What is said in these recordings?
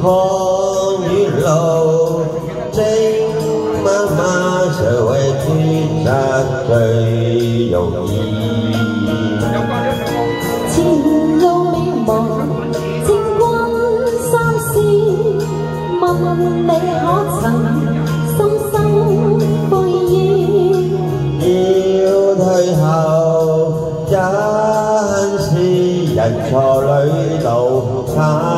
何月路，的媽媽在為。xa cây dầu nhiên Tình yêu mênh mông, tình quân xa xỉ Mong mê hát rằng song song với yên Yêu thời hào chán si dành cho lấy đầu tháng.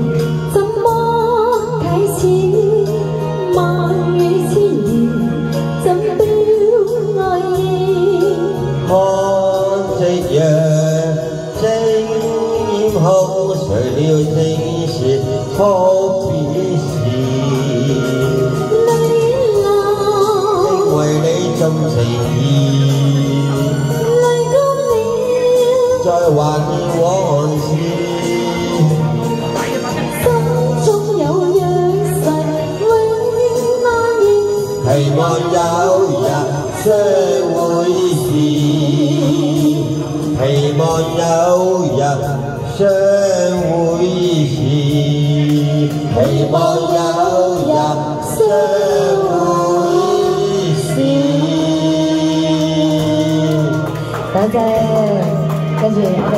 时。后谁了正是可必是？因为你尽情意，再还念往事。心中有约誓，永难言。期望有日相会时，期望有日。 真无一匹，黑猫摇呀，真无一。大家，感谢各。